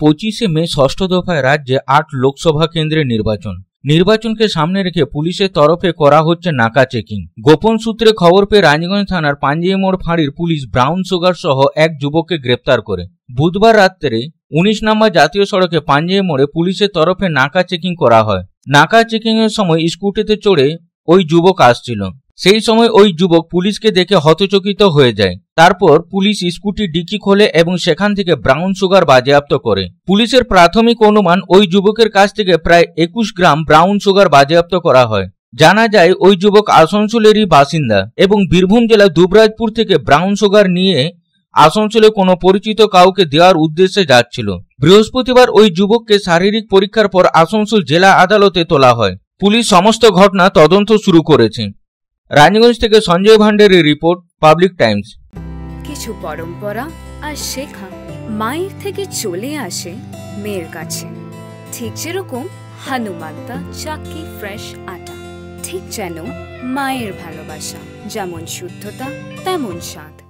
পঁচিশে মে ষষ্ঠ দফায় রাজ্যে আট লোকসভা কেন্দ্রের নির্বাচন। নির্বাচনকে সামনে রেখে পুলিশের তরফে করা হচ্ছে নাকা চেকিং। গোপন সূত্রে খবর পেয়ে রানীগঞ্জ থানার পাঞ্জিয়ে মোড় ফাঁড়ির পুলিশ ব্রাউন সুগার সহ এক যুবককে গ্রেপ্তার করে। বুধবার রাত্রে উনিশ নম্বর জাতীয় সড়কে পাঞ্জিয়ে মোড়ে পুলিশের তরফে নাকা চেকিং করা হয়। নাকা চেকিং এর সময় স্কুটিতে চড়ে ওই যুবক আসছিল। সেই সময় ওই যুবক পুলিশকে দেখে হতচকিত হয়ে যায়। তারপর পুলিশ স্কুটি ডিকি খোলে এবং সেখান থেকে ব্রাউন সুগার বাজেয়াপ্ত করে। পুলিশের প্রাথমিক অনুমান ওই যুবকের কাছ থেকে প্রায় একুশ গ্রাম ব্রাউন সুগার বাজেয়াপ্ত করা হয়। জানা যায় ওই যুবক আসানসোলেরই বাসিন্দা এবং বীরভূম জেলা দুবরাজপুর থেকে ব্রাউন সুগার নিয়ে আসানসোলে কোনো পরিচিত কাউকে দেওয়ার উদ্দেশ্যে যাচ্ছিল। বৃহস্পতিবার ওই যুবককে শারীরিক পরীক্ষার পর আসানসোল জেলা আদালতে তোলা হয়। পুলিশ সমস্ত ঘটনা তদন্ত শুরু করেছে। রানীগঞ্জ থেকে সঞ্জয় ভান্ডারের রিপোর্ট, পাবলিক টাইমস। কিছু পরম্পরা আর শেখা মায়ের থেকে চলে আসে মেয়ের কাছে। ঠিক যেরকম হানুমান্তা, চাকি, ফ্রেশ আটা। ঠিক যেন মায়ের ভালোবাসা যেমন শুদ্ধতা, তেমন স্বাদ।